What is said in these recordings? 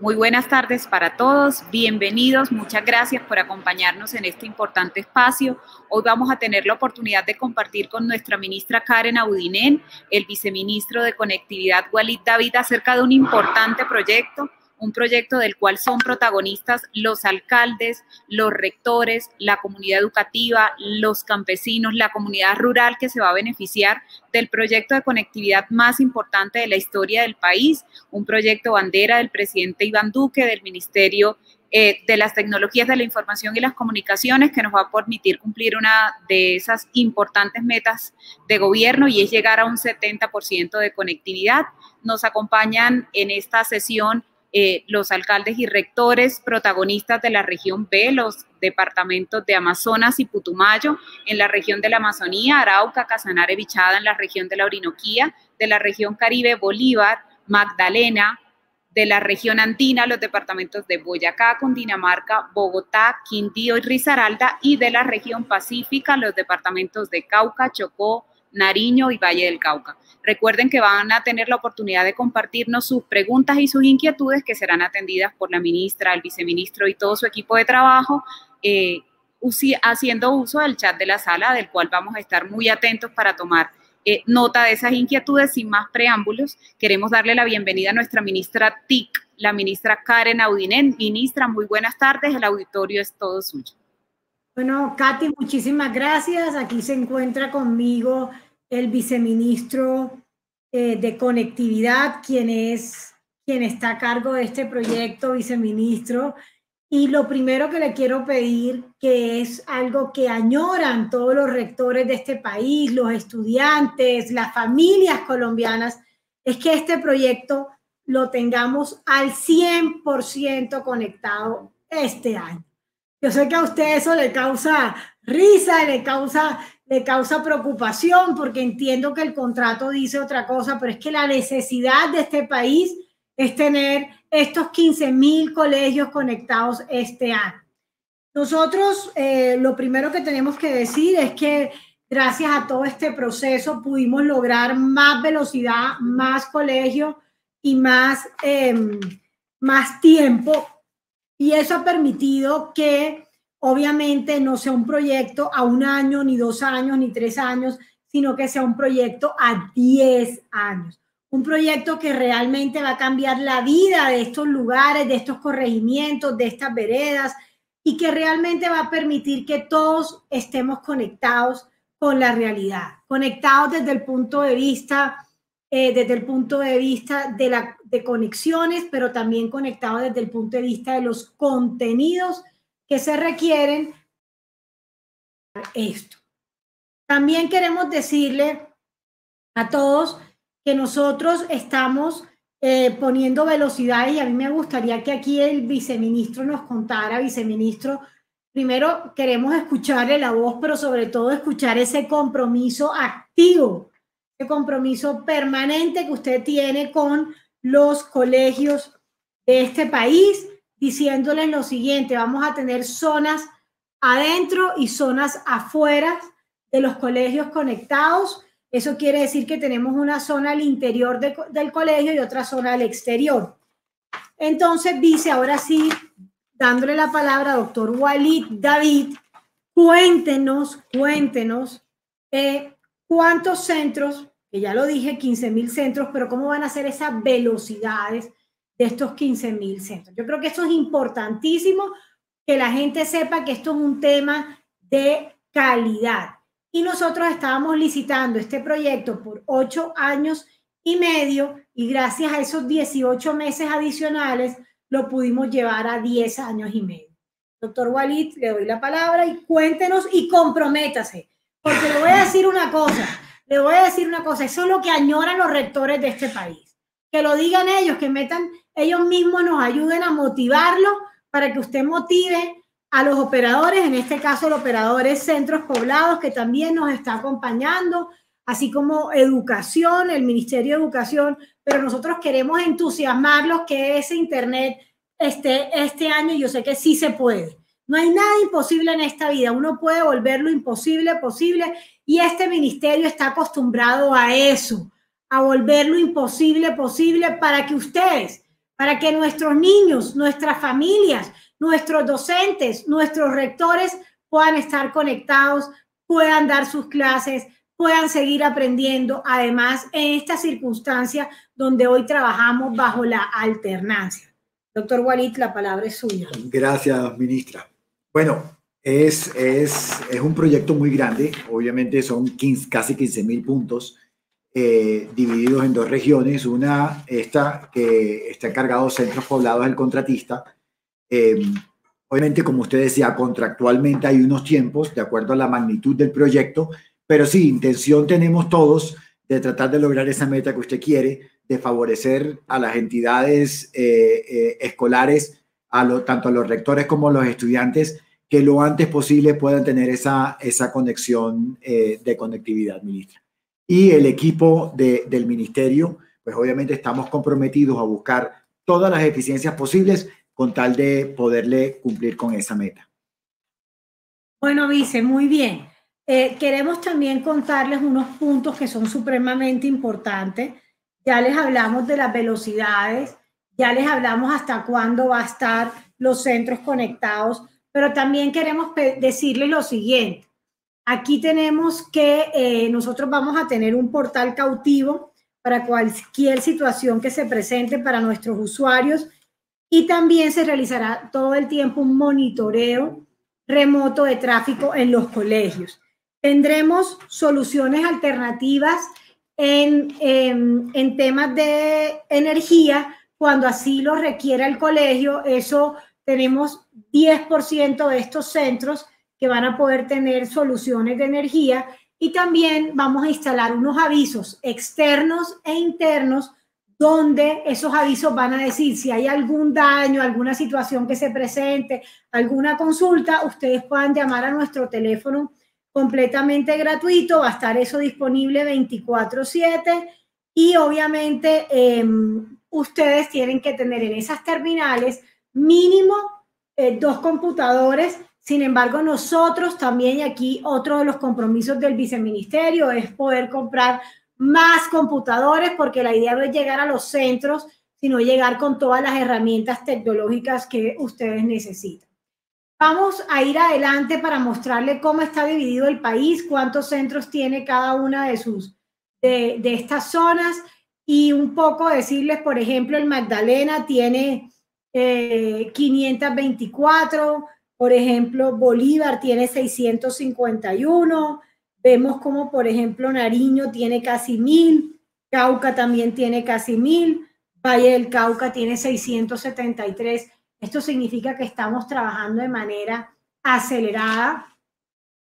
Muy buenas tardes para todos, bienvenidos, muchas gracias por acompañarnos en este importante espacio. Hoy vamos a tener la oportunidad de compartir con nuestra ministra Karen Audinen, el viceministro de Conectividad Walid David, acerca de un importante proyecto un proyecto del cual son protagonistas los alcaldes, los rectores, la comunidad educativa, los campesinos, la comunidad rural que se va a beneficiar del proyecto de conectividad más importante de la historia del país, un proyecto bandera del presidente Iván Duque, del Ministerio eh, de las Tecnologías de la Información y las Comunicaciones, que nos va a permitir cumplir una de esas importantes metas de gobierno y es llegar a un 70% de conectividad. Nos acompañan en esta sesión eh, los alcaldes y rectores protagonistas de la región B, los departamentos de Amazonas y Putumayo, en la región de la Amazonía, Arauca, Casanare, Bichada, en la región de la Orinoquía, de la región Caribe, Bolívar, Magdalena, de la región andina, los departamentos de Boyacá, Cundinamarca, Bogotá, Quindío y Risaralda, y de la región pacífica, los departamentos de Cauca, Chocó, Nariño y Valle del Cauca. Recuerden que van a tener la oportunidad de compartirnos sus preguntas y sus inquietudes que serán atendidas por la ministra, el viceministro y todo su equipo de trabajo, eh, haciendo uso del chat de la sala, del cual vamos a estar muy atentos para tomar eh, nota de esas inquietudes. Sin más preámbulos, queremos darle la bienvenida a nuestra ministra TIC, la ministra Karen Audinen. Ministra, muy buenas tardes, el auditorio es todo suyo. Bueno, Katy, muchísimas gracias. Aquí se encuentra conmigo el viceministro eh, de Conectividad, quien es quien está a cargo de este proyecto, viceministro. Y lo primero que le quiero pedir, que es algo que añoran todos los rectores de este país, los estudiantes, las familias colombianas, es que este proyecto lo tengamos al 100% conectado este año. Yo sé que a usted eso le causa risa, le causa le causa preocupación porque entiendo que el contrato dice otra cosa, pero es que la necesidad de este país es tener estos 15 mil colegios conectados este año. Nosotros eh, lo primero que tenemos que decir es que gracias a todo este proceso pudimos lograr más velocidad, más colegios y más, em, más tiempo. Y eso ha permitido que obviamente no sea un proyecto a un año, ni dos años, ni tres años, sino que sea un proyecto a diez años. Un proyecto que realmente va a cambiar la vida de estos lugares, de estos corregimientos, de estas veredas y que realmente va a permitir que todos estemos conectados con la realidad, conectados desde el punto de vista, eh, desde el punto de vista de conexiones, pero también conectados desde el punto de vista de los contenidos que se requieren esto. También queremos decirle a todos que nosotros estamos eh, poniendo velocidad y a mí me gustaría que aquí el viceministro nos contara, viceministro, primero queremos escucharle la voz, pero sobre todo escuchar ese compromiso activo, ese compromiso permanente que usted tiene con los colegios de este país diciéndoles lo siguiente, vamos a tener zonas adentro y zonas afuera de los colegios conectados. Eso quiere decir que tenemos una zona al interior del colegio y otra zona al exterior. Entonces, dice, ahora sí, dándole la palabra doctor Walid David, cuéntenos, cuéntenos eh, cuántos centros, que ya lo dije, 15 mil centros, pero cómo van a ser esas velocidades de estos 15 mil centros. Yo creo que eso es importantísimo, que la gente sepa que esto es un tema de calidad. Y nosotros estábamos licitando este proyecto por ocho años y medio y gracias a esos 18 meses adicionales lo pudimos llevar a 10 años y medio. Doctor Walid, le doy la palabra y cuéntenos y comprométase, porque le voy a decir una cosa, le voy a decir una cosa, eso es lo que añoran los rectores de este país, que lo digan ellos, que metan ellos mismos nos ayuden a motivarlo para que usted motive a los operadores, en este caso el operador es Centros Poblados, que también nos está acompañando, así como Educación, el Ministerio de Educación, pero nosotros queremos entusiasmarlos que ese Internet esté este año, yo sé que sí se puede. No hay nada imposible en esta vida, uno puede volver lo imposible posible y este ministerio está acostumbrado a eso, a volver lo imposible posible para que ustedes para que nuestros niños, nuestras familias, nuestros docentes, nuestros rectores puedan estar conectados, puedan dar sus clases, puedan seguir aprendiendo, además en esta circunstancia donde hoy trabajamos bajo la alternancia. Doctor Walid, la palabra es suya. Gracias, ministra. Bueno, es, es, es un proyecto muy grande, obviamente son 15, casi 15 mil puntos eh, divididos en dos regiones, una esta que está encargado de centros poblados del contratista. Eh, obviamente, como usted decía, contractualmente hay unos tiempos de acuerdo a la magnitud del proyecto, pero sí, intención tenemos todos de tratar de lograr esa meta que usted quiere, de favorecer a las entidades eh, escolares, a tanto a los rectores como a los estudiantes, que lo antes posible puedan tener esa, esa conexión de conectividad, ministra. Y el equipo de, del ministerio, pues obviamente estamos comprometidos a buscar todas las eficiencias posibles con tal de poderle cumplir con esa meta. Bueno, Vice, muy bien. Eh, queremos también contarles unos puntos que son supremamente importantes. Ya les hablamos de las velocidades, ya les hablamos hasta cuándo va a estar los centros conectados, pero también queremos decirles lo siguiente. Aquí tenemos que eh, nosotros vamos a tener un portal cautivo para cualquier situación que se presente para nuestros usuarios y también se realizará todo el tiempo un monitoreo remoto de tráfico en los colegios. Tendremos soluciones alternativas en, en, temas de energía cuando así lo requiera el colegio. Eso tenemos 10% de estos centros que van a poder tener soluciones de energía y también vamos a instalar unos avisos externos e internos donde esos avisos van a decir si hay algún daño, alguna situación que se presente, alguna consulta, ustedes puedan llamar a nuestro teléfono completamente gratuito, va a estar eso disponible 24/7 y obviamente em, ustedes tienen que tener en esas terminales mínimo eh, dos computadores. Sin embargo, nosotros también, y aquí otro de los compromisos del viceministerio es poder comprar más computadores porque la idea no es llegar a los centros, sino llegar con todas las herramientas tecnológicas que ustedes necesitan. Vamos a ir adelante para mostrarle cómo está dividido el país, cuántos centros tiene cada una de sus de, estas zonas y un poco decirles, por ejemplo, el Magdalena tiene 524, eh, por ejemplo, Bolívar tiene 651, vemos como, por ejemplo, Nariño tiene casi mil, Cauca también tiene casi mil, Valle del Cauca tiene 673 esto significa que estamos trabajando de manera acelerada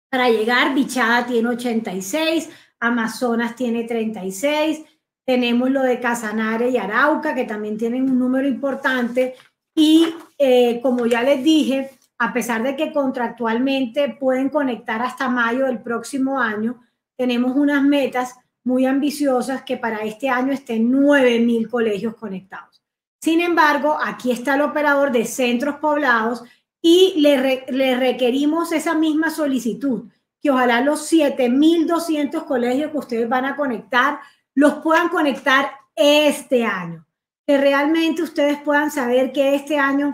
para llegar. Bichada tiene 86, Amazonas tiene 36, tenemos lo de Casanare y Arauca, que también tienen un número importante. Y eh, como ya les dije, a pesar de que contractualmente pueden conectar hasta mayo del próximo año, tenemos unas metas muy ambiciosas que para este año estén 9.000 colegios conectados. Sin embargo, aquí está el operador de centros poblados y le, requerimos esa misma solicitud, que ojalá los 7.200 colegios que ustedes van a conectar los puedan conectar este año, que realmente ustedes puedan saber que este año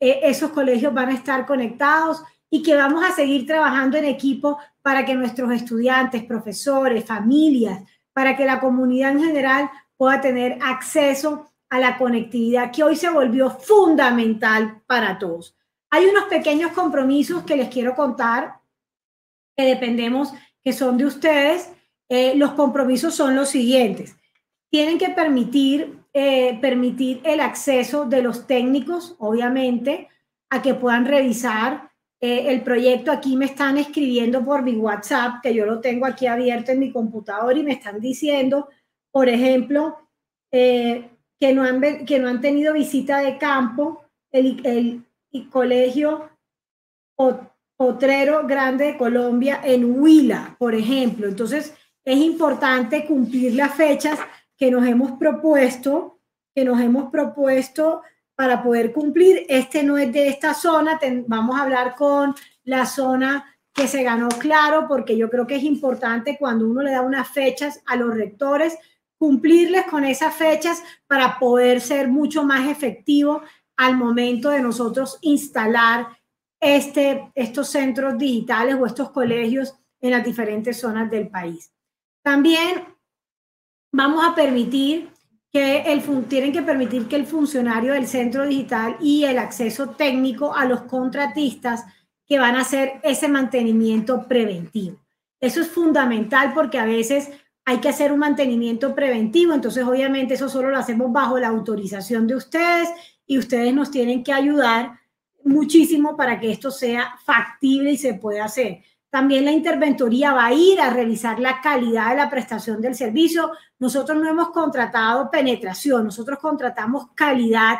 eh, esos colegios van a estar conectados y que vamos a seguir trabajando en equipo para que nuestros estudiantes, profesores, familias, para que la comunidad en general pueda tener acceso a la conectividad que hoy se volvió fundamental para todos. Hay unos pequeños compromisos que les quiero contar que dependemos, que son de ustedes. Eh, los compromisos son los siguientes. Tienen que permitir, eh, permitir el acceso de los técnicos, obviamente, a que puedan revisar eh, el proyecto. Aquí me están escribiendo por mi WhatsApp, que yo lo tengo aquí abierto en mi computador y me están diciendo, por ejemplo, que no han, que no han tenido visita de campo, el, el, colegio Potrero Grande de Colombia en Huila, por ejemplo. Entonces, es importante cumplir las fechas que nos hemos propuesto, que nos hemos propuesto para poder cumplir. Este no es de esta zona, vamos a hablar con la zona que se ganó claro, porque yo creo que es importante cuando uno le da unas fechas a los rectores cumplirles con esas fechas para poder ser mucho más efectivo al momento de nosotros instalar este, estos centros digitales o estos colegios en las diferentes zonas del país. También vamos a permitir que el, tienen que permitir que el funcionario del centro digital y el acceso técnico a los contratistas que van a hacer ese mantenimiento preventivo. Eso es fundamental porque a veces hay que hacer un mantenimiento preventivo, entonces obviamente eso solo lo hacemos bajo la autorización de ustedes y ustedes nos tienen que ayudar muchísimo para que esto sea factible y se pueda hacer. También la interventoría va a ir a revisar la calidad de la prestación del servicio. Nosotros no hemos contratado penetración, nosotros contratamos calidad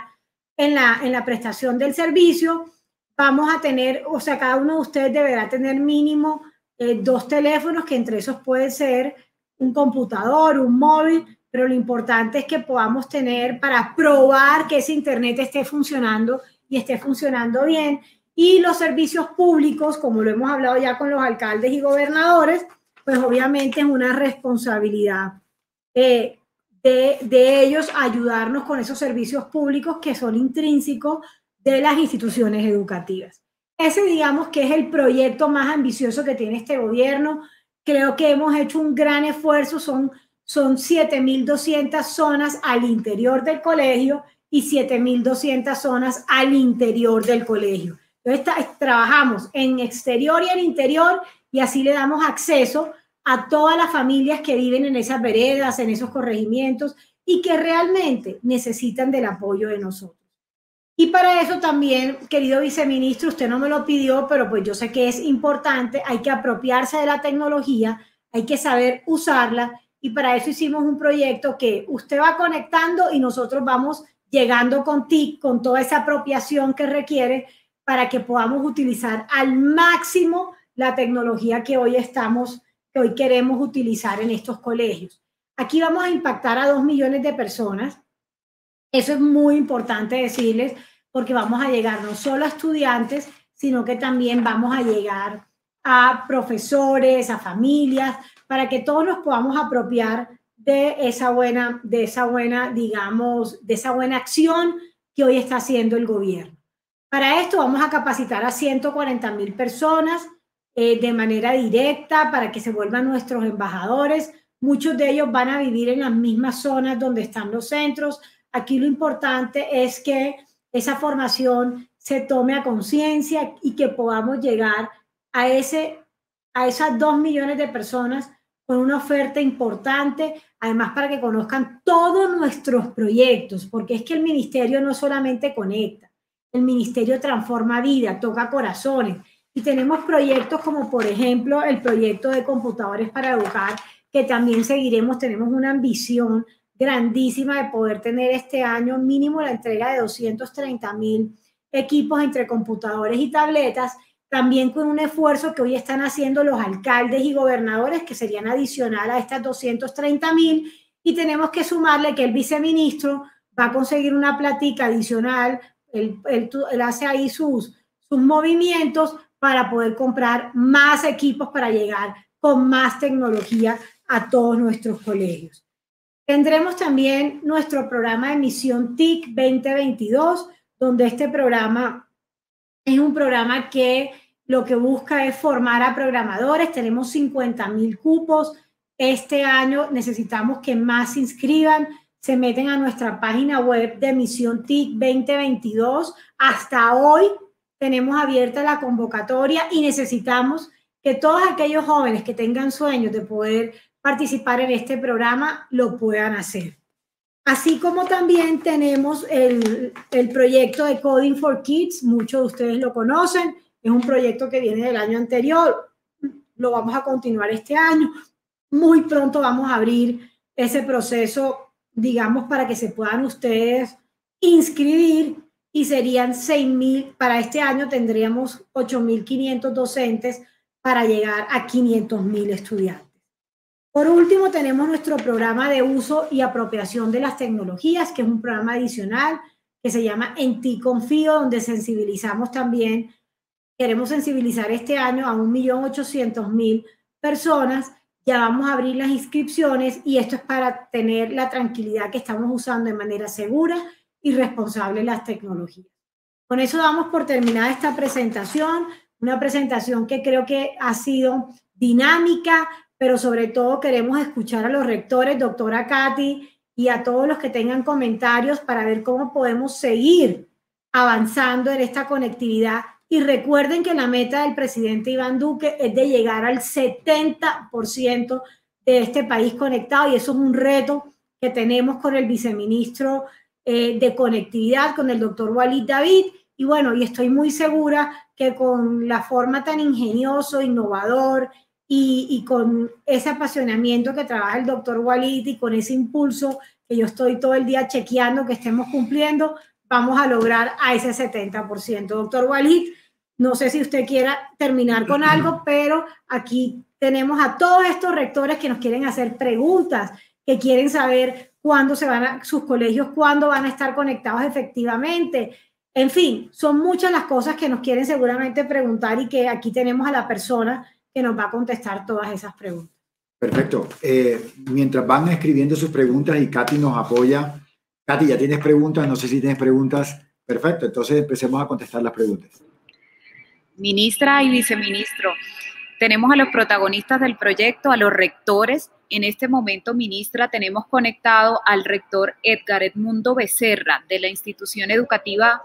en la, en la prestación del servicio. Vamos a tener, o sea, cada uno de ustedes deberá tener mínimo eh, dos teléfonos, que entre esos puede ser un computador, un móvil, pero lo importante es que podamos tener para probar que ese Internet esté funcionando y esté funcionando bien y los servicios públicos, como lo hemos hablado ya con los alcaldes y gobernadores, pues obviamente es una responsabilidad eh, de, de ellos ayudarnos con esos servicios públicos que son intrínsecos de las instituciones educativas. Ese digamos que es el proyecto más ambicioso que tiene este gobierno. Creo que hemos hecho un gran esfuerzo, son, son 7.200 zonas al interior del colegio y 7.200 zonas al interior del colegio. Entonces, trabajamos en exterior y en interior y así le damos acceso a todas las familias que viven en esas veredas, en esos corregimientos y que realmente necesitan del apoyo de nosotros. Y para eso también, querido viceministro, usted no me lo pidió, pero pues yo sé que es importante, hay que apropiarse de la tecnología, hay que saber usarla y para eso hicimos un proyecto que usted va conectando y nosotros vamos llegando con TIC, con toda esa apropiación que requiere para que podamos utilizar al máximo la tecnología que hoy estamos, hoy queremos utilizar en estos colegios. Aquí vamos a impactar a dos millones de personas. Eso es muy importante decirles porque vamos a llegar no solo a estudiantes, sino que también vamos a llegar a profesores, a familias, para que todos nos podamos apropiar de esa buena, de esa buena, digamos, de esa buena acción que hoy está haciendo el gobierno. Para esto vamos a capacitar a 140 mil personas eh, de manera directa para que se vuelvan nuestros embajadores. Muchos de ellos van a vivir en las mismas zonas donde están los centros. Aquí lo importante es que esa formación se tome a conciencia y que podamos llegar a, ese, a esas dos millones de personas con una oferta importante, además para que conozcan todos nuestros proyectos, porque es que el ministerio no solamente conecta, el ministerio transforma vida, toca corazones. Y tenemos proyectos como, por ejemplo, el proyecto de computadores para educar, que también seguiremos. Tenemos una ambición grandísima de poder tener este año mínimo la entrega de 230 mil equipos entre computadores y tabletas, también con un esfuerzo que hoy están haciendo los alcaldes y gobernadores, que serían adicional a estas 230 mil, y tenemos que sumarle que el viceministro va a conseguir una platica adicional él, hace ahí sus, sus movimientos para poder comprar más equipos para llegar con más tecnología a todos nuestros colegios. Tendremos también nuestro programa de misión TIC 2022, donde este programa es un programa que lo que busca es formar a programadores. Tenemos 50 mil cupos. Este año necesitamos que más se inscriban se meten a nuestra página web de Misión TIC 2022. Hasta hoy tenemos abierta la convocatoria y necesitamos que todos aquellos jóvenes que tengan sueños de poder participar en este programa lo puedan hacer. Así como también tenemos el, el proyecto de Coding for Kids, muchos de ustedes lo conocen, es un proyecto que viene del año anterior, lo vamos a continuar este año. Muy pronto vamos a abrir ese proceso digamos, para que se puedan ustedes inscribir y serían 6.000, para este año tendríamos 8.500 docentes para llegar a 500.000 estudiantes. Por último, tenemos nuestro programa de uso y apropiación de las tecnologías, que es un programa adicional que se llama En ti confío, donde sensibilizamos también, queremos sensibilizar este año a 1.800.000 personas ya vamos a abrir las inscripciones y esto es para tener la tranquilidad que estamos usando de manera segura y responsable las tecnologías. Con eso damos por terminada esta presentación, una presentación que creo que ha sido dinámica, pero sobre todo queremos escuchar a los rectores, doctora Katy, y a todos los que tengan comentarios para ver cómo podemos seguir avanzando en esta conectividad. Y recuerden que la meta del presidente Iván Duque es de llegar al 70% de este país conectado y eso es un reto que tenemos con el viceministro eh, de conectividad, con el doctor Walid David. Y bueno, y estoy muy segura que con la forma tan ingenioso, innovador y, con ese apasionamiento que trabaja el doctor Walid y con ese impulso que yo estoy todo el día chequeando que estemos cumpliendo, vamos a lograr a ese 70%. Doctor Walid, no sé si usted quiera terminar con algo, pero aquí tenemos a todos estos rectores que nos quieren hacer preguntas, que quieren saber cuándo se van a sus colegios, cuándo van a estar conectados efectivamente. En fin, son muchas las cosas que nos quieren seguramente preguntar y que aquí tenemos a la persona que nos va a contestar todas esas preguntas. Perfecto. Eh, mientras van escribiendo sus preguntas y Katy nos apoya. Katy, ¿ya tienes preguntas? No sé si tienes preguntas. Perfecto, entonces empecemos a contestar las preguntas. Ministra y viceministro, tenemos a los protagonistas del proyecto, a los rectores. En este momento, ministra, tenemos conectado al rector Edgar Edmundo Becerra de la institución educativa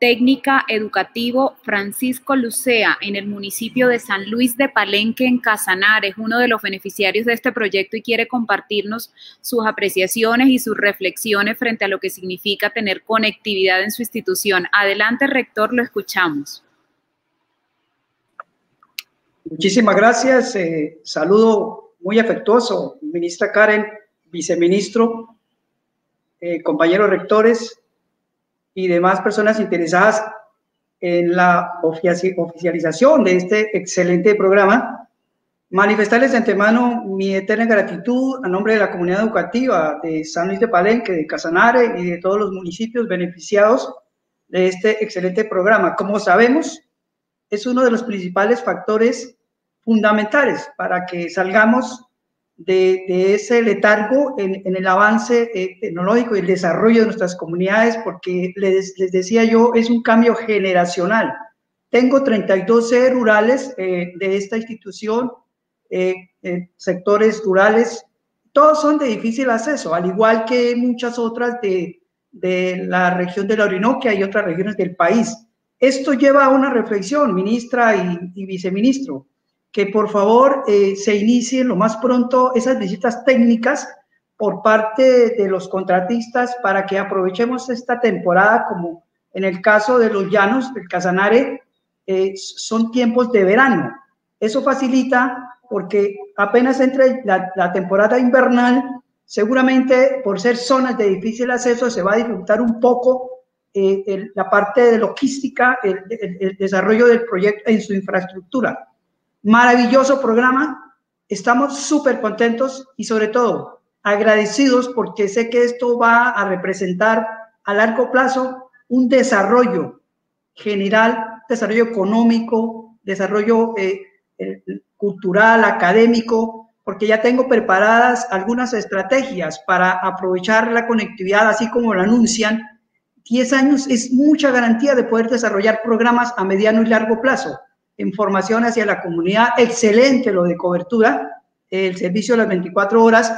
técnica educativo Francisco Lucea en el municipio de San Luis de Palenque, en Casanares, uno de los beneficiarios de este proyecto y quiere compartirnos sus apreciaciones y sus reflexiones frente a lo que significa tener conectividad en su institución. Adelante, rector, lo escuchamos. Muchísimas gracias. Eh, saludo muy afectuoso, ministra Karen, viceministro, eh, compañeros rectores, y demás personas interesadas en la oficialización de este excelente programa, manifestarles de antemano mi eterna gratitud a nombre de la comunidad educativa de San Luis de Palenque, de Casanare y de todos los municipios beneficiados de este excelente programa. Como sabemos, es uno de los principales factores fundamentales para que salgamos de, ese letargo en, el avance eh, tecnológico y el desarrollo de nuestras comunidades, porque les, decía yo, es un cambio generacional. Tengo 32 sedes rurales eh, de esta institución, eh, sectores rurales, todos son de difícil acceso, al igual que muchas otras de, la región de la Orinoquia y otras regiones del país. Esto lleva a una reflexión, ministra y viceministro que por favor eh, se inicien lo más pronto esas visitas técnicas por parte de los contratistas para que aprovechemos esta temporada, como en el caso de los llanos del Casanare, eh, son tiempos de verano. Eso facilita porque apenas entre la, temporada invernal, seguramente por ser zonas de difícil acceso se va a dificultar un poco eh, la parte de logística, el desarrollo del proyecto en su infraestructura Maravilloso programa. Estamos súper contentos y sobre todo agradecidos porque sé que esto va a representar a largo plazo un desarrollo general, desarrollo económico, desarrollo eh, cultural, académico, porque ya tengo preparadas algunas estrategias para aprovechar la conectividad, así como lo anuncian. 10 años es mucha garantía de poder desarrollar programas a mediano y largo plazo información hacia la comunidad, excelente lo de cobertura, el servicio de las 24 horas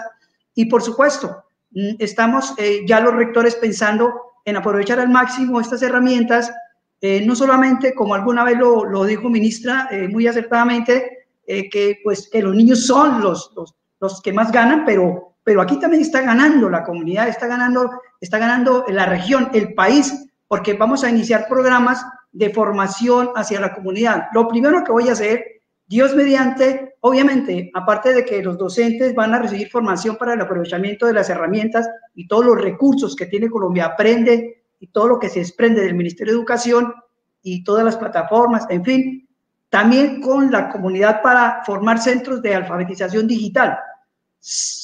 y por supuesto, mm, estamos eh, ya los rectores pensando en aprovechar al máximo estas herramientas, eh, no solamente como alguna vez lo, lo dijo ministra eh, muy acertadamente, que pues que los niños son los, los, los que más ganan, pero, pero aquí también está ganando la comunidad, está ganando, está ganando la región, el país, porque vamos a iniciar programas de formación hacia la comunidad. Lo primero que voy a hacer, Dios mediante, obviamente, aparte de que los docentes van a recibir formación para el aprovechamiento de las herramientas y todos los recursos que tiene Colombia, aprende y todo lo que se desprende del Ministerio de Educación y todas las plataformas, en fin, también con la comunidad para formar centros de alfabetización digital.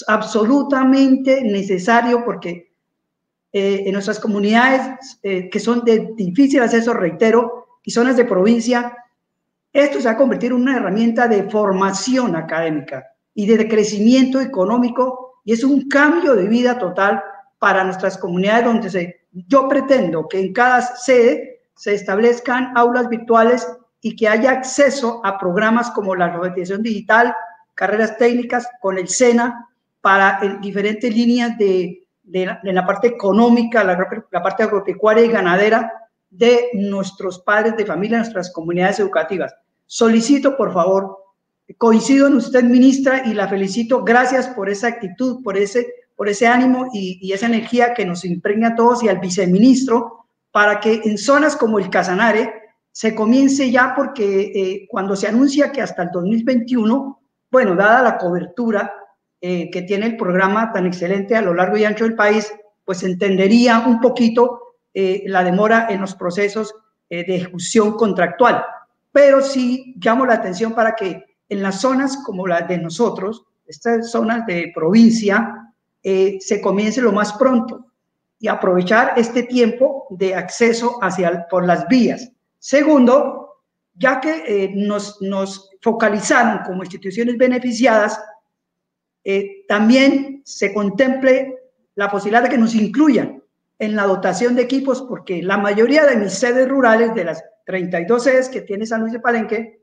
absolutamente necesario porque eh, en nuestras comunidades eh, que son de difícil acceso, reitero, y zonas de provincia, esto se va a convertir en una herramienta de formación académica. y de crecimiento económico y es un cambio de vida total para nuestras comunidades donde se, yo pretendo que en cada sede se establezcan aulas virtuales y que haya acceso a programas como la alfabetización digital, carreras técnicas con el SENA para diferentes líneas de, de, la, parte económica, la, parte agropecuaria y ganadera de nuestros padres de familia, nuestras comunidades educativas. Solicito, por favor, coincido en usted, ministra, y la felicito. Gracias por esa actitud, por ese, por ese ánimo y, y esa energía que nos impregna a todos y al viceministro para que en zonas como el Casanare se comience ya, porque eh, cuando se anuncia que hasta el 2021, bueno, dada la cobertura eh, que tiene el programa tan excelente a lo largo y ancho del país, pues entendería un poquito eh, la demora en los procesos de ejecución contractual. Pero sí llamo la atención para que en las zonas como las de nosotros, estas zonas de provincia, se comience lo más pronto y aprovechar este tiempo de acceso hacia por las vías. Segundo, ya que eh, nos, nos, focalizaron como instituciones beneficiadas, eh, también se contemple la posibilidad de que nos incluyan en la dotación de equipos, porque la mayoría de mis sedes rurales, de las 32 sedes que tiene San Luis de Palenque,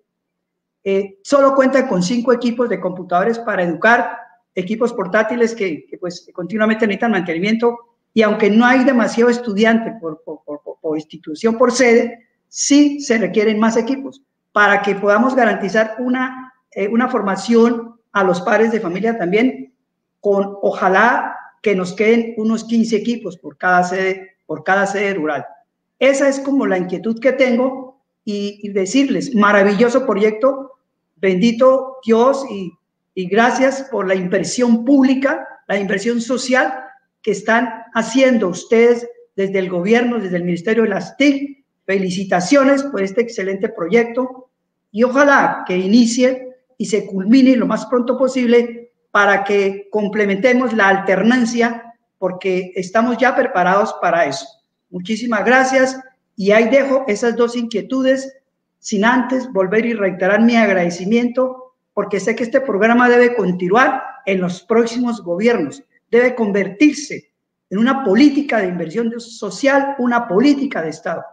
eh, solo cuentan con cinco equipos de computadores para educar, equipos portátiles que, pues continuamente necesitan mantenimiento, y aunque no hay demasiado estudiante por, por, por, por institución, por sede, sí se requieren más equipos para que podamos garantizar una, eh, una formación a los padres de familia también, con ojalá que nos queden unos 15 equipos por cada sede, por cada sede rural. Esa es como la inquietud que tengo y, decirles, maravilloso proyecto, bendito Dios y, y gracias por la inversión pública, la inversión social que están haciendo ustedes desde el gobierno, desde el Ministerio de las TIC, Felicitaciones por este excelente proyecto y ojalá que inicie y se culmine lo más pronto posible para que complementemos la alternancia porque estamos ya preparados para eso. Muchísimas gracias y ahí dejo esas dos inquietudes sin antes volver y reiterar mi agradecimiento porque sé que este programa debe continuar en los próximos gobiernos, debe convertirse en una política de inversión social, una política de Estado.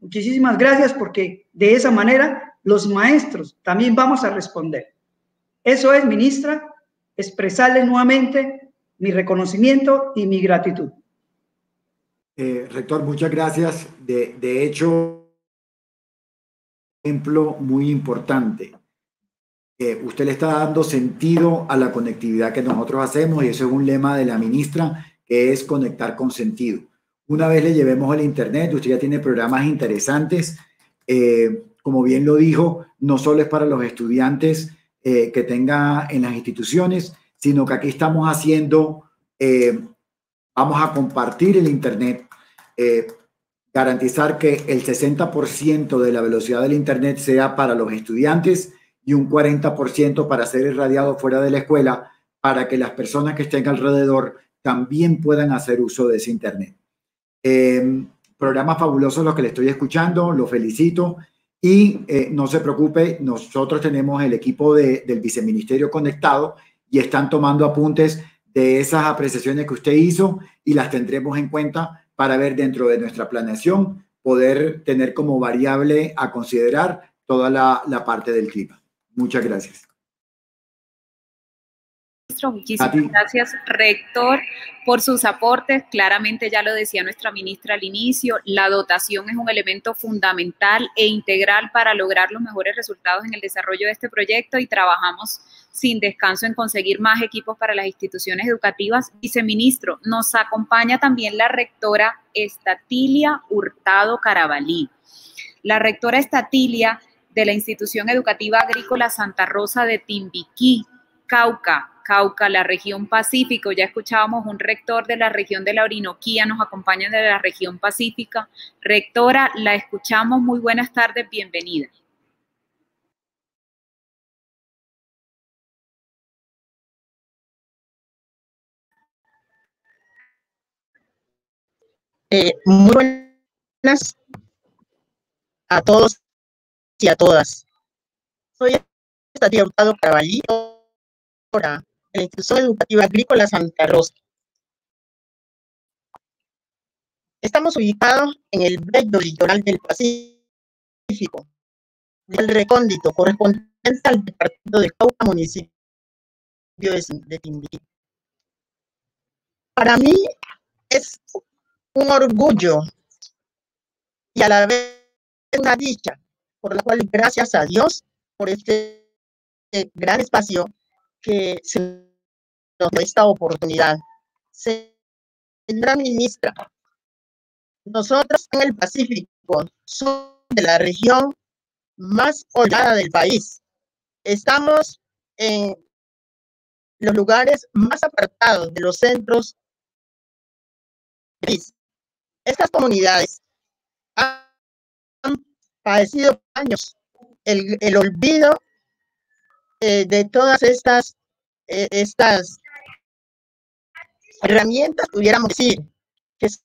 Muchísimas gracias porque de esa manera los maestros también vamos a responder. Eso es, ministra, expresarle nuevamente mi reconocimiento y mi gratitud. Eh, rector, muchas gracias. De, de hecho, ejemplo muy importante. Eh, usted le está dando sentido a la conectividad que nosotros hacemos y eso es un lema de la ministra, que es conectar con sentido. Una vez le llevemos el Internet, usted ya tiene programas interesantes. Eh, como bien lo dijo, no solo es para los estudiantes eh, que tenga en las instituciones, sino que aquí estamos haciendo, eh, vamos a compartir el Internet, garantizar que el 60% de la velocidad del Internet sea para los estudiantes y un 40% para ser irradiado fuera de la escuela, para que las personas que estén alrededor también puedan hacer uso de ese Internet. Eh, programas fabulosos los que le estoy escuchando, lo felicito. Y eh, no se preocupe, nosotros tenemos el equipo de, del viceministerio conectado y están tomando apuntes de esas apreciaciones que usted hizo y las tendremos en cuenta para ver dentro de nuestra planeación, poder tener como variable a considerar toda la, la parte del clima. Muchas gracias. Muchísimas gracias, rector, por sus aportes. Claramente ya lo decía nuestra ministra al inicio, la dotación es un elemento fundamental e integral para lograr los mejores resultados en el desarrollo de este proyecto y trabajamos sin descanso en conseguir más equipos para las instituciones educativas. Viceministro, nos acompaña también la rectora Estatilia Hurtado Carabalí. La rectora Estatilia de la Institución Educativa Agrícola Santa Rosa de Timbiquí, Cauca, Cauca, la región Pacífico. Ya escuchábamos un rector de la región de la Orinoquía, nos acompaña de la región Pacífica. Rectora, la escuchamos. Muy buenas tardes, bienvenida. Eh, muy buenas a todos y a todas. Soy Estadio Hurtado Carabalí, de la Institución Educativa Agrícola Santa Rosa. Estamos ubicados en el bello litoral del Pacífico, del recóndito, correspondiente al departamento de Cauca, municipio de Timbiquí. Para mí es un orgullo y a la vez una dicha, por la cual gracias a Dios por este gran espacio que se nos da esta oportunidad. Señora ministra, nosotros en el Pacífico somos de la región más holgada del país. Estamos en los lugares más apartados de los centros. Estas comunidades han padecido años el, el olvido eh, de todas estas, eh, estas herramientas, pudiéramos decir, que son.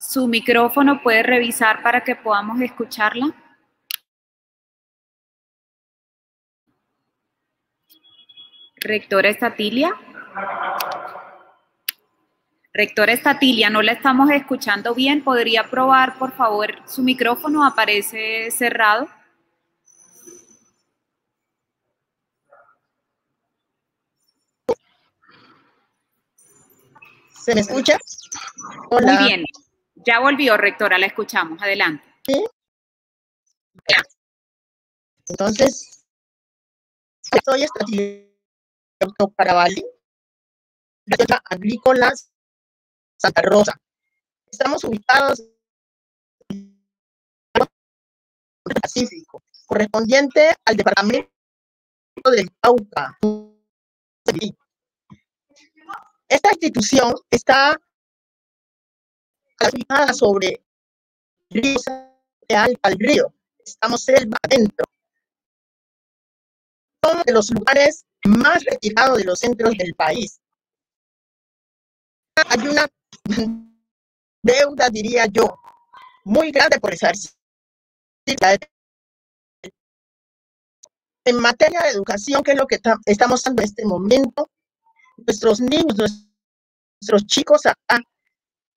Su micrófono puede revisar para que podamos escucharla. Rectora Estatilia. Rectora Estatilia, no la estamos escuchando bien. ¿Podría probar, por favor, su micrófono? Aparece cerrado. ¿Se me escucha? Muy bien. Ya volvió, rectora, la escuchamos. Adelante. ¿Sí? Entonces, soy Estatilia para Bali, Agrícolas Santa Rosa. Estamos ubicados en el Pacífico, correspondiente al departamento del Cauca. Esta institución está ubicada sobre el río de Alta al río. Estamos selva adentro. Son de los lugares más retirado de los centros del país. Hay una deuda, diría yo, muy grande por esa en materia de educación, que es lo que estamos dando en este momento, nuestros niños, nuestros chicos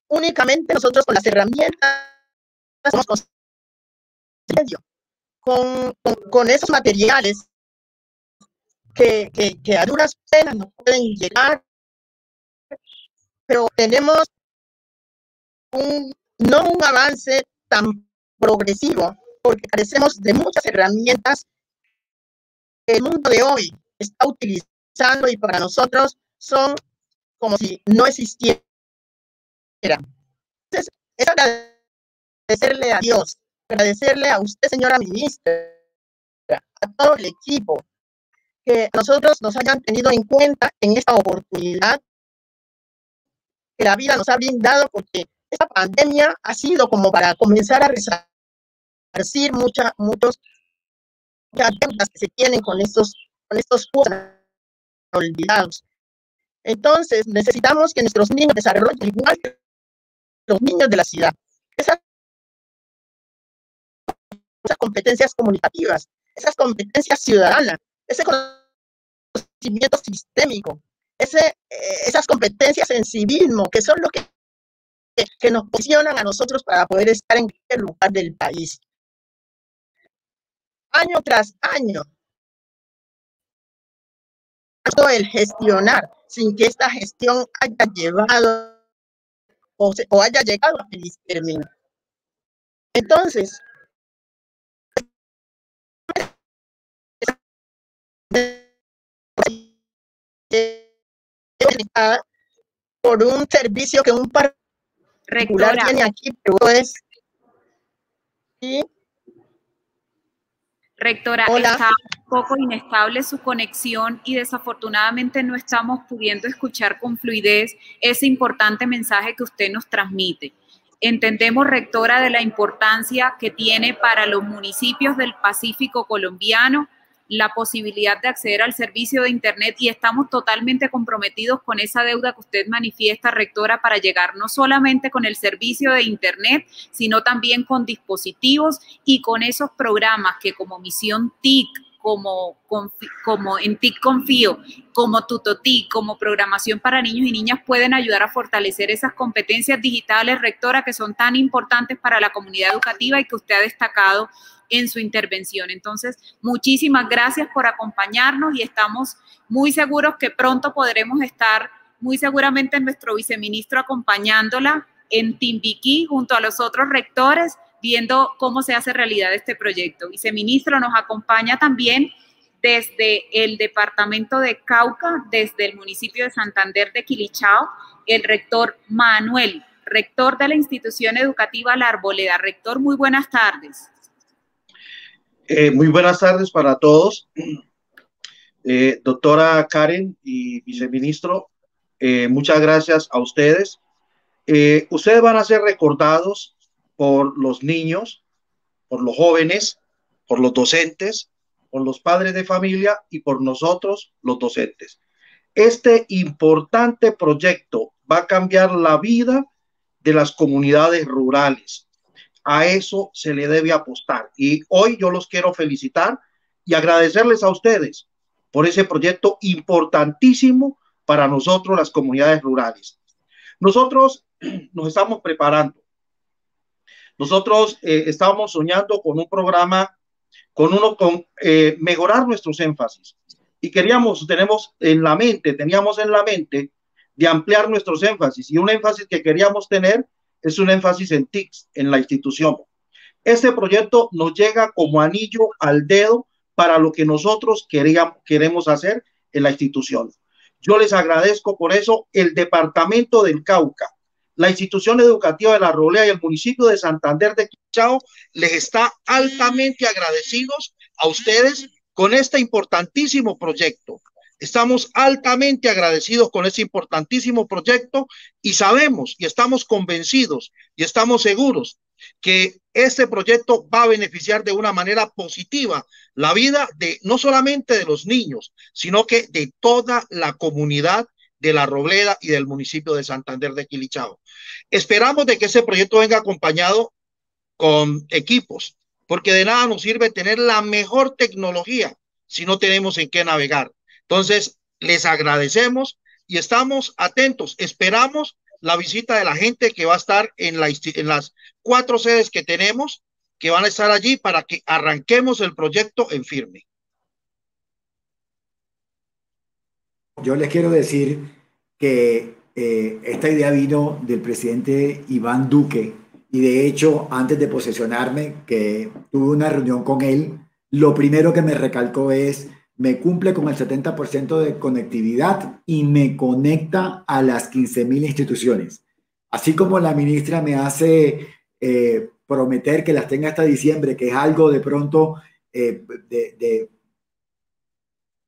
únicamente nosotros con las herramientas, con, con esos materiales que, que, a duras penas no pueden llegar, pero tenemos un, no un avance tan progresivo, porque carecemos de muchas herramientas que el mundo de hoy está utilizando y para nosotros son como si no existieran. Entonces, es agradecerle a Dios, agradecerle a usted, señora ministra, a todo el equipo, nosotros nos hayan tenido en cuenta en esta oportunidad que la vida nos ha brindado, porque esta pandemia ha sido como para comenzar a resarcir muchas, muchos deudas que se tienen con estos, con estos olvidados. Entonces, necesitamos que nuestros niños desarrollen igual que los niños de la ciudad. Esas competencias comunicativas, esas competencias ciudadanas, ese conocimiento sistémico, ese, eh, esas competencias en civismo, que son lo que, nos posicionan a nosotros para poder estar en cualquier lugar del país. Año tras año, el gestionar sin que esta gestión haya llevado o haya llegado a feliz término. Entonces, por un servicio que un particular tiene aquí, pero es... Rectora, está un poco inestable su conexión y desafortunadamente no estamos pudiendo escuchar con fluidez ese importante mensaje que usted nos transmite. Entendemos, rectora, de la importancia que tiene para los municipios del Pacífico colombiano la posibilidad de acceder al servicio de Internet y estamos totalmente comprometidos con esa deuda que usted manifiesta, rectora, para llegar no solamente con el servicio de Internet, sino también con dispositivos y con esos programas que como Misión TIC, como, como en TIC Confío, como Tutoti, como programación para niños y niñas pueden ayudar a fortalecer esas competencias digitales, rectora, que son tan importantes para la comunidad educativa y que usted ha destacado en su intervención. Entonces, muchísimas gracias por acompañarnos y estamos muy seguros que pronto podremos estar muy seguramente nuestro viceministro acompañándola en Timbiquí junto a los otros rectores viendo cómo se hace realidad este proyecto. Viceministro, nos acompaña también desde el departamento de Cauca, desde el municipio de Santander de Quilichao, el rector Manuel, rector de la institución educativa La Arboleda. Rector, muy buenas tardes. Eh, muy buenas tardes para todos. Eh, doctora Karen y viceministro, eh, muchas gracias a ustedes. ustedes van a ser recordados por los niños, por los jóvenes, por los docentes, por los padres de familia y por nosotros, los docentes. Este importante proyecto va a cambiar la vida de las comunidades rurales. A eso se le debe apostar. Y hoy yo los quiero felicitar y agradecerles a ustedes por ese proyecto importantísimo para nosotros, las comunidades rurales. Nosotros nos estamos preparando nosotros eh, estábamos soñando con un programa, con uno, con eh, mejorar nuestros énfasis. Y queríamos, tenemos en la mente, teníamos en la mente de ampliar nuestros énfasis. Y un énfasis que queríamos tener es un énfasis en TICS, en la institución. Este proyecto nos llega como anillo al dedo para lo que nosotros queríamos, queremos hacer en la institución. Yo les agradezco por eso el Departamento del Cauca, la institución educativa de la Rolea y el municipio de Santander de Quichao les está altamente agradecidos a ustedes con este importantísimo proyecto. Estamos altamente agradecidos con este importantísimo proyecto y sabemos y estamos convencidos y estamos seguros que este proyecto va a beneficiar de una manera positiva la vida de no solamente de los niños, sino que de toda la comunidad de La Robleda y del municipio de Santander de Quilichao. Esperamos de que ese proyecto venga acompañado con equipos, porque de nada nos sirve tener la mejor tecnología si no tenemos en qué navegar. Entonces, les agradecemos y estamos atentos. Esperamos la visita de la gente que va a estar en, la, en las cuatro sedes que tenemos, que van a estar allí para que arranquemos el proyecto en firme. Yo les quiero decir que eh, esta idea vino del presidente Iván Duque y de hecho antes de posesionarme, que tuve una reunión con él, lo primero que me recalcó es, me cumple con el 70% de conectividad y me conecta a las 15.000 instituciones. Así como la ministra me hace eh, prometer que las tenga hasta diciembre, que es algo de pronto, eh,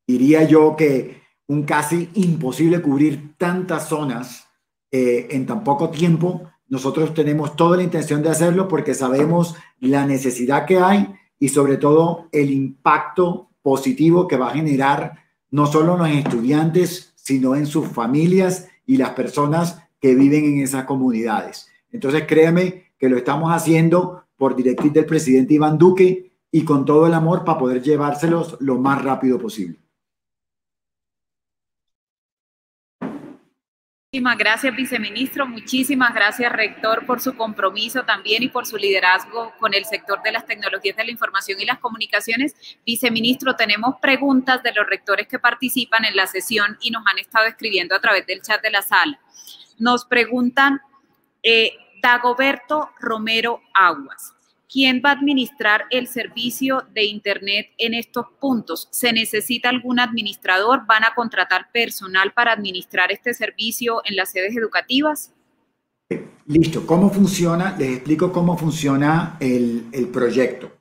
diría yo que un casi imposible cubrir tantas zonas eh, en tan poco tiempo. Nosotros tenemos toda la intención de hacerlo porque sabemos la necesidad que hay y sobre todo el impacto positivo que va a generar no solo en los estudiantes, sino en sus familias y las personas que viven en esas comunidades. Entonces, créeme que lo estamos haciendo por directriz del presidente Iván Duque y con todo el amor para poder llevárselos lo más rápido posible. Muchísimas gracias, viceministro. Muchísimas gracias, rector, por su compromiso también y por su liderazgo con el sector de las tecnologías de la información y las comunicaciones. Viceministro, tenemos preguntas de los rectores que participan en la sesión y nos han estado escribiendo a través del chat de la sala. Nos preguntan eh, Dagoberto Romero Aguas. ¿Quién va a administrar el servicio de Internet en estos puntos? ¿Se necesita algún administrador? ¿Van a contratar personal para administrar este servicio en las sedes educativas? Listo. ¿Cómo funciona? Les explico cómo funciona el, proyecto.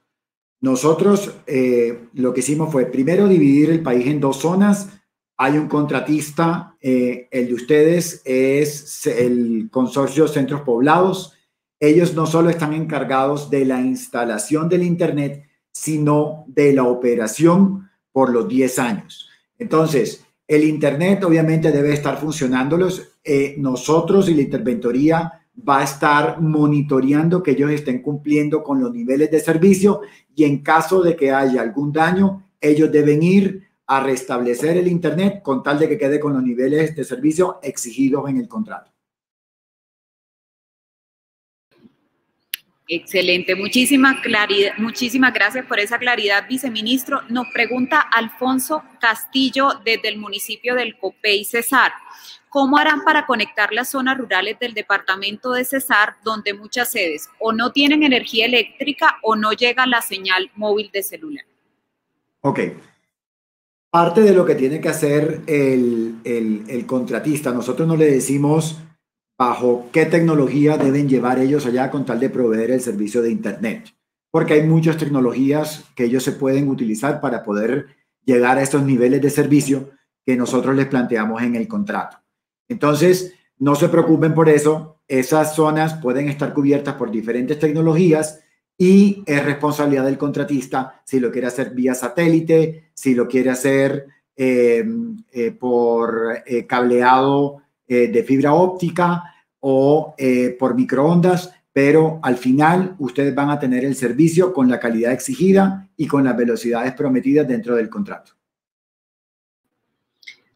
Nosotros eh, lo que hicimos fue primero dividir el país en dos zonas. Hay un contratista, eh, el de ustedes es el consorcio Centros Poblados ellos no solo están encargados de la instalación del Internet, sino de la operación por los 10 años. Entonces, el Internet obviamente debe estar funcionándolos. Eh, nosotros y la interventoría va a estar monitoreando que ellos estén cumpliendo con los niveles de servicio y en caso de que haya algún daño, ellos deben ir a restablecer el Internet con tal de que quede con los niveles de servicio exigidos en el contrato. Excelente, muchísimas, claridad, muchísimas gracias por esa claridad, viceministro. Nos pregunta Alfonso Castillo desde el municipio del Copey Cesar. ¿Cómo harán para conectar las zonas rurales del departamento de Cesar, donde muchas sedes o no tienen energía eléctrica o no llega la señal móvil de celular? Ok. Parte de lo que tiene que hacer el, el contratista, nosotros no le decimos bajo qué tecnología deben llevar ellos allá con tal de proveer el servicio de Internet. Porque hay muchas tecnologías que ellos se pueden utilizar para poder llegar a estos niveles de servicio que nosotros les planteamos en el contrato. Entonces, no se preocupen por eso. Esas zonas pueden estar cubiertas por diferentes tecnologías y es responsabilidad del contratista si lo quiere hacer vía satélite, si lo quiere hacer eh, eh, por eh, cableado de fibra óptica o por microondas, pero al final ustedes van a tener el servicio con la calidad exigida y con las velocidades prometidas dentro del contrato.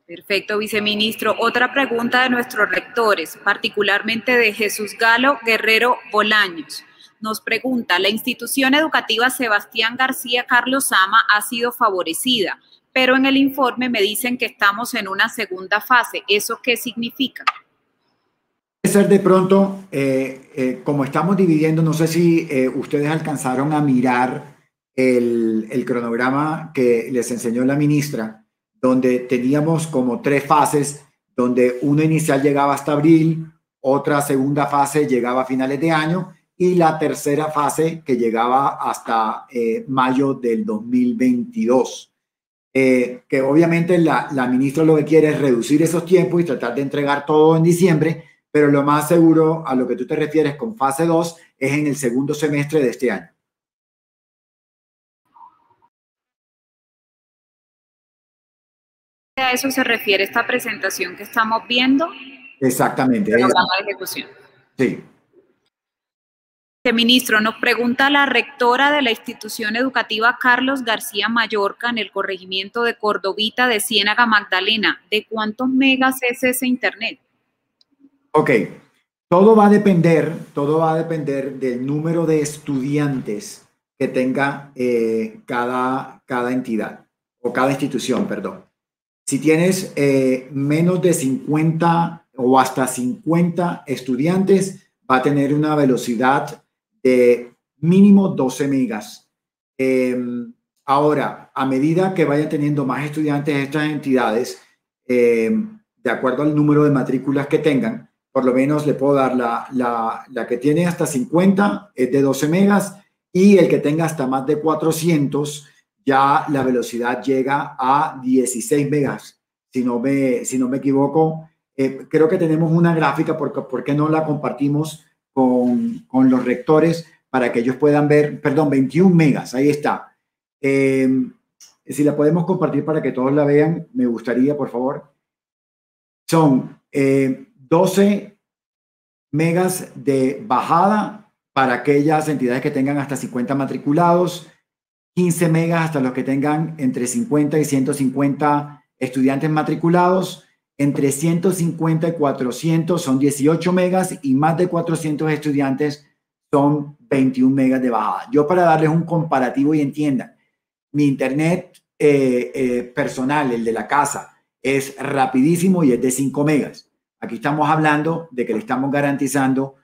Perfecto, viceministro. Otra pregunta de nuestros rectores, particularmente de Jesús Galo Guerrero Bolaños. Nos pregunta, la institución educativa Sebastián García Carlos Sama ha sido favorecida, pero en el informe me dicen que estamos en una segunda fase. ¿Eso qué significa? Ser de pronto, eh, eh, como estamos dividiendo, no sé si eh, ustedes alcanzaron a mirar el, cronograma que les enseñó la ministra donde teníamos como tres fases, donde una inicial llegaba hasta abril, otra segunda fase llegaba a finales de año y la tercera fase que llegaba hasta mayo del 2022. Eh, que obviamente la, la ministra lo que quiere es reducir esos tiempos y tratar de entregar todo en diciembre, pero lo más seguro a lo que tú te refieres con fase 2 es en el segundo semestre de este año. a eso se refiere esta presentación que estamos viendo. Exactamente. El programa de ejecución. Sí. Ministro, nos pregunta la rectora de la institución educativa Carlos García Mallorca en el corregimiento de Cordovita de Ciénaga Magdalena. ¿De cuántos megas es ese internet? Ok, todo va a depender, todo va a depender del número de estudiantes que tenga eh, cada, cada entidad o cada institución, perdón. Si tienes eh, menos de 50 o hasta 50 estudiantes, va a tener una velocidad de mínimo 12 megas. Em, ahora, a medida que vayan teniendo más estudiantes estas entidades, em, de acuerdo al número de matrículas que tengan, por lo menos le puedo dar la, la, que tiene hasta 50, es de 12 megas, y el que tenga hasta más de 400 ya la velocidad llega a 16 megas, si no me, si no me equivoco. Eh, creo que tenemos una gráfica, porque ¿por qué no la compartimos con, con, los rectores para que ellos puedan ver, perdón, 21 megas, ahí está. Eh, si la podemos compartir para que todos la vean, me gustaría, por favor. Son 12 eh, megas de bajada para aquellas entidades que tengan hasta 50 matriculados, 15 megas hasta los que tengan entre 50 y 150 estudiantes matriculados, entre 150 y 400 son 18 megas y más de 400 estudiantes son 21 megas de bajada. Yo para darles un comparativo y entiendan, mi internet eh, eh, personal, el de la casa, es rapidísimo y es de 5 megas. Aquí estamos hablando de que le estamos garantizando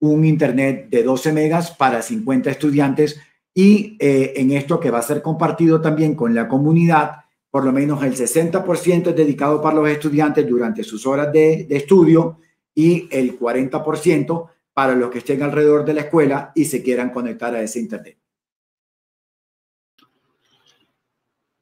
un internet de 12 megas para 50 estudiantes y eh, en esto que va a ser compartido también con la comunidad, por lo menos el 60% es dedicado para los estudiantes durante sus horas de, de estudio y el 40% para los que estén alrededor de la escuela y se quieran conectar a ese Internet.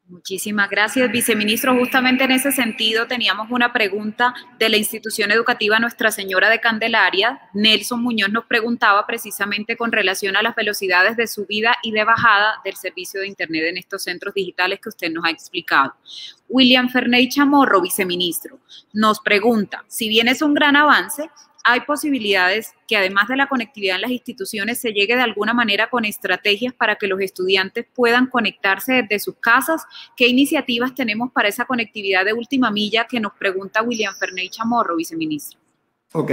Muchísimas gracias, viceministro. Justamente en ese sentido teníamos una pregunta de la institución educativa Nuestra Señora de Candelaria. Nelson Muñoz nos preguntaba precisamente con relación a las velocidades de subida y de bajada del servicio de Internet en estos centros digitales que usted nos ha explicado. William Ferney Chamorro, viceministro, nos pregunta, si bien es un gran avance, hay posibilidades que además de la conectividad en las instituciones se llegue de alguna manera con estrategias para que los estudiantes puedan conectarse desde sus casas. ¿Qué iniciativas tenemos para esa conectividad de última milla que nos pregunta William Ferney Chamorro, viceministro? Ok.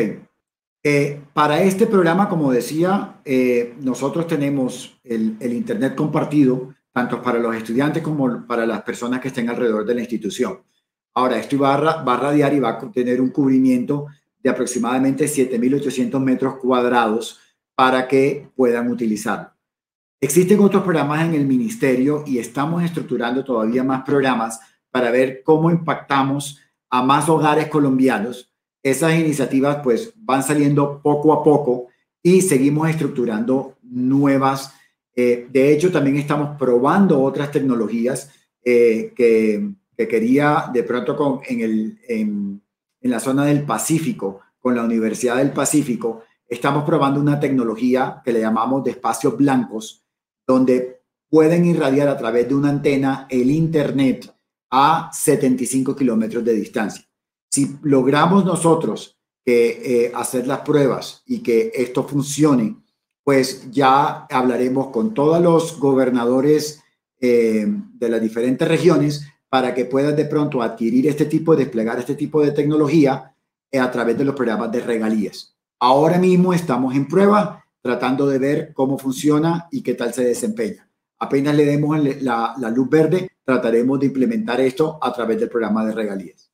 Eh, para este programa, como decía, eh, nosotros tenemos el, el Internet compartido, tanto para los estudiantes como para las personas que estén alrededor de la institución. Ahora, esto va a, va a radiar y va a tener un cubrimiento de aproximadamente 7.800 metros cuadrados para que puedan utilizarlo. Existen otros programas en el ministerio y estamos estructurando todavía más programas para ver cómo impactamos a más hogares colombianos. Esas iniciativas pues van saliendo poco a poco y seguimos estructurando nuevas. Eh, de hecho, también estamos probando otras tecnologías eh, que, que, quería de pronto con, en, el, en la zona del Pacífico, con la Universidad del Pacífico, estamos probando una tecnología que le llamamos de espacios blancos, donde pueden irradiar a través de una antena el Internet a 75 kilómetros de distancia. Si logramos nosotros eh, hacer las pruebas y que esto funcione, pues ya hablaremos con todos los gobernadores eh, de las diferentes regiones para que puedan de pronto adquirir este tipo, desplegar este tipo de tecnología eh, a través de los programas de regalías. Ahora mismo estamos en prueba tratando de ver cómo funciona y qué tal se desempeña. Apenas le demos la, la luz verde, trataremos de implementar esto a través del programa de regalías.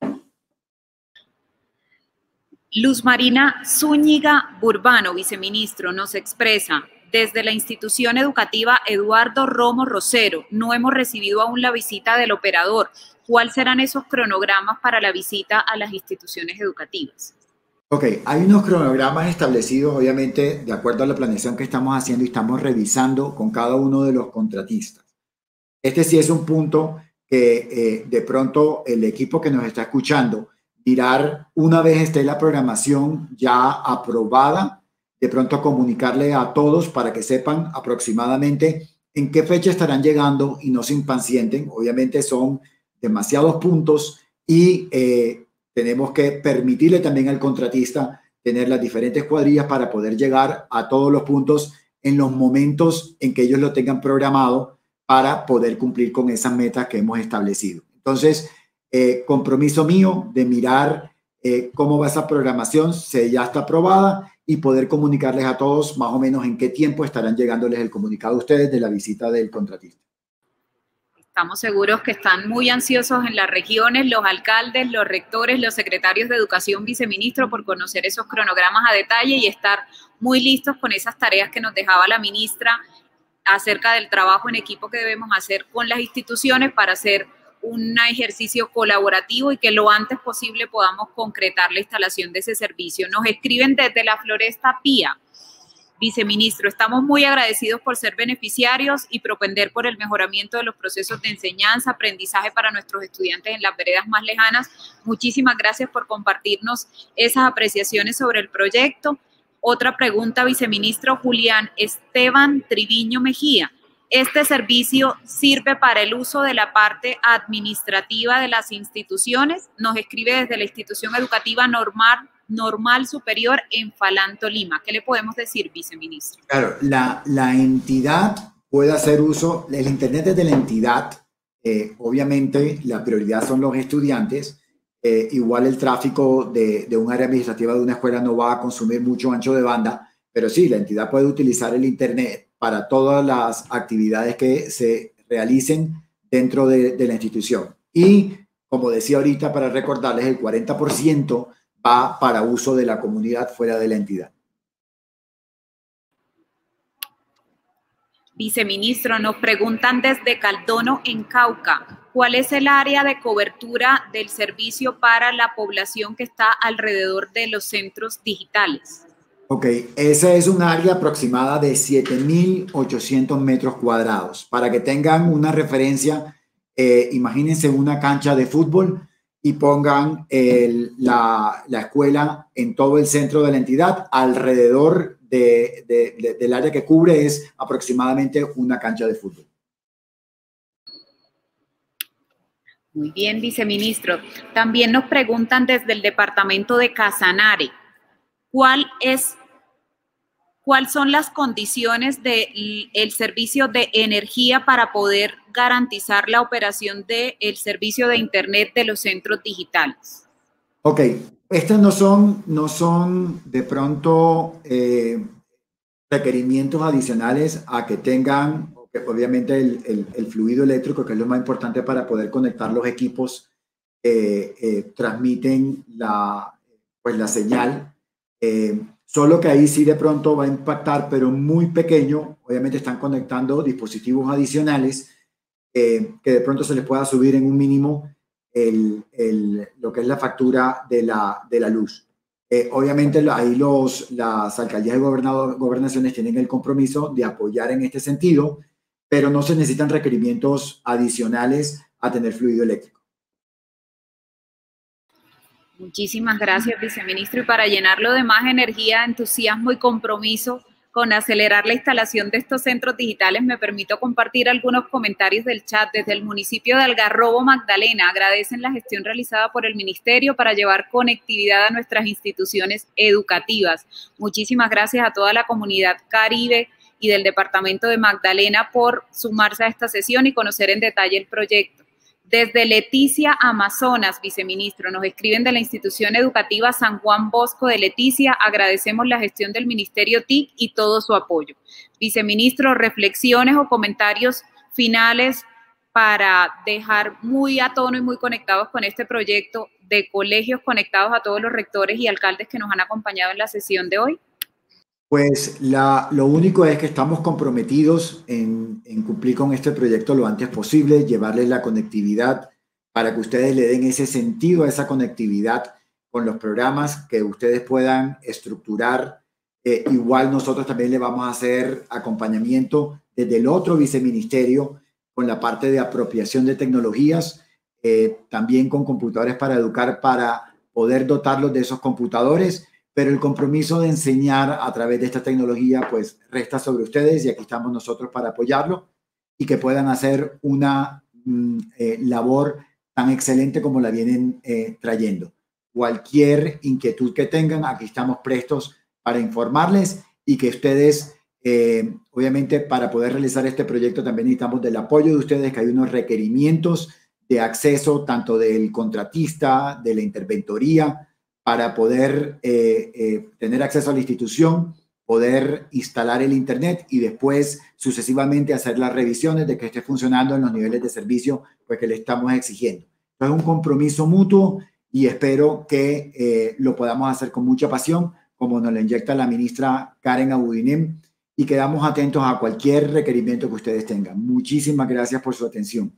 Luz Marina Zúñiga Burbano, viceministro, nos expresa, desde la institución educativa Eduardo Romo Rosero. No hemos recibido aún la visita del operador. ¿Cuáles serán esos cronogramas para la visita a las instituciones educativas? Ok, hay unos cronogramas establecidos, obviamente, de acuerdo a la planeación que estamos haciendo y estamos revisando con cada uno de los contratistas. Este sí es un punto que eh, de pronto el equipo que nos está escuchando dirá una vez esté la programación ya aprobada de pronto comunicarle a todos para que sepan aproximadamente en qué fecha estarán llegando y no se impacienten. Obviamente son demasiados puntos y eh, tenemos que permitirle también al contratista tener las diferentes cuadrillas para poder llegar a todos los puntos en los momentos en que ellos lo tengan programado para poder cumplir con esas metas que hemos establecido. Entonces, eh, compromiso mío de mirar eh, cómo va esa programación, si ya está aprobada y poder comunicarles a todos más o menos en qué tiempo estarán llegándoles el comunicado a ustedes de la visita del contratista. Estamos seguros que están muy ansiosos en las regiones, los alcaldes, los rectores, los secretarios de educación, viceministro, por conocer esos cronogramas a detalle y estar muy listos con esas tareas que nos dejaba la ministra acerca del trabajo en equipo que debemos hacer con las instituciones para hacer un ejercicio colaborativo y que lo antes posible podamos concretar la instalación de ese servicio. Nos escriben desde la Floresta Pía. Viceministro, estamos muy agradecidos por ser beneficiarios y propender por el mejoramiento de los procesos de enseñanza, aprendizaje para nuestros estudiantes en las veredas más lejanas. Muchísimas gracias por compartirnos esas apreciaciones sobre el proyecto. Otra pregunta, viceministro Julián Esteban Triviño Mejía. Este servicio sirve para el uso de la parte administrativa de las instituciones. Nos escribe desde la institución educativa normal, normal superior en Falanto, Lima. ¿Qué le podemos decir, viceministro? Claro, la, la entidad puede hacer uso, el Internet es de la entidad. Eh, obviamente, la prioridad son los estudiantes. Eh, igual el tráfico de, de un área administrativa de una escuela no va a consumir mucho ancho de banda, pero sí, la entidad puede utilizar el Internet para todas las actividades que se realicen dentro de, la institución. Y, como decía ahorita, para recordarles, el 40% va para uso de la comunidad fuera de la entidad. Viceministro, nos preguntan desde Caldono, en Cauca, ¿cuál es el área de cobertura del servicio para la población que está alrededor de los centros digitales? Ok, esa es un área aproximada de 7.800 metros cuadrados. Para que tengan una referencia, eh, imagínense una cancha de fútbol y pongan la, escuela en todo el centro de la entidad, alrededor del área que cubre es aproximadamente una cancha de fútbol. Muy bien, viceministro. También nos preguntan desde el departamento de Casanare, ¿cuál es cuáles son las condiciones del servicio de energía para poder garantizar la operación del servicio de Internet de los centros digitales. Ok, estas no son, no son de pronto eh, requerimientos adicionales a que tengan, obviamente, el, fluido eléctrico, que es lo más importante para poder conectar los equipos, eh, eh, transmiten la, pues, la señal. Solo que ahí sí de pronto va a impactar, pero muy pequeño. Obviamente están conectando dispositivos adicionales eh, que de pronto se les pueda subir en un mínimo el, lo que es la factura de la, de la luz. Eh, obviamente ahí los, las alcaldías y gobernaciones tienen el compromiso de apoyar en este sentido, pero no se necesitan requerimientos adicionales a tener fluido eléctrico. Muchísimas gracias, viceministro. Y para llenarlo de más energía, entusiasmo y compromiso con acelerar la instalación de estos centros digitales, me permito compartir algunos comentarios del chat. Desde el municipio de Algarrobo, Magdalena, agradecen la gestión realizada por el ministerio para llevar conectividad a nuestras instituciones educativas. Muchísimas gracias a toda la comunidad caribe y del departamento de Magdalena por sumarse a esta sesión y conocer en detalle el proyecto. Desde Leticia, Amazonas, viceministro, nos escriben de la institución educativa San Juan Bosco de Leticia. Agradecemos la gestión del Ministerio TIC y todo su apoyo. Viceministro, reflexiones o comentarios finales para dejar muy a tono y muy conectados con este proyecto de colegios conectados a todos los rectores y alcaldes que nos han acompañado en la sesión de hoy. Pues lo único es que estamos comprometidos en, cumplir con este proyecto lo antes posible, llevarles la conectividad para que ustedes le den ese sentido a esa conectividad con los programas que ustedes puedan estructurar. Eh, igual nosotros también le vamos a hacer acompañamiento desde el otro viceministerio con la parte de apropiación de tecnologías, eh, también con computadores para educar, para poder dotarlos de esos computadores pero el compromiso de enseñar a través de esta tecnología pues resta sobre ustedes y aquí estamos nosotros para apoyarlo y que puedan hacer una mm, eh, labor tan excelente como la vienen eh, trayendo. Cualquier inquietud que tengan, aquí estamos prestos para informarles y que ustedes, eh, obviamente, para poder realizar este proyecto también necesitamos del apoyo de ustedes, que hay unos requerimientos de acceso tanto del contratista, de la interventoría, para poder eh, eh, tener acceso a la institución, poder instalar el Internet y después sucesivamente hacer las revisiones de que esté funcionando en los niveles de servicio pues, que le estamos exigiendo. Es un compromiso mutuo y espero que eh, lo podamos hacer con mucha pasión, como nos lo inyecta la ministra Karen Abudinem, y quedamos atentos a cualquier requerimiento que ustedes tengan. Muchísimas gracias por su atención.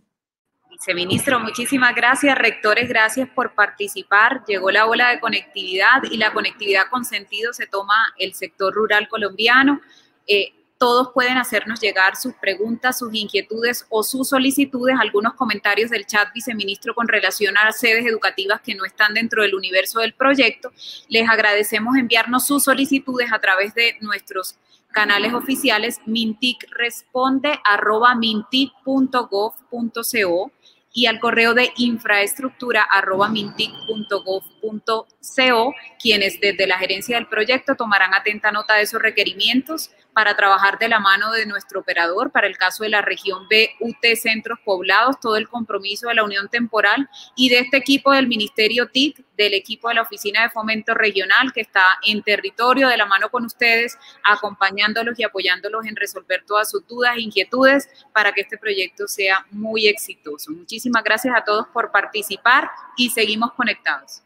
Viceministro, muchísimas gracias. Rectores, gracias por participar. Llegó la ola de conectividad y la conectividad con sentido se toma el sector rural colombiano. Eh, todos pueden hacernos llegar sus preguntas, sus inquietudes o sus solicitudes, algunos comentarios del chat viceministro con relación a las sedes educativas que no están dentro del universo del proyecto. Les agradecemos enviarnos sus solicitudes a través de nuestros canales oficiales mintic responde arroba mintic.gov.co y al correo de infraestructura arroba mintic.gov.co, quienes desde la gerencia del proyecto tomarán atenta nota de esos requerimientos para trabajar de la mano de nuestro operador para el caso de la región B, Centros Poblados, todo el compromiso de la Unión Temporal y de este equipo del Ministerio TIC, del equipo de la Oficina de Fomento Regional que está en territorio de la mano con ustedes, acompañándolos y apoyándolos en resolver todas sus dudas e inquietudes para que este proyecto sea muy exitoso. Muchísimas gracias a todos por participar y seguimos conectados.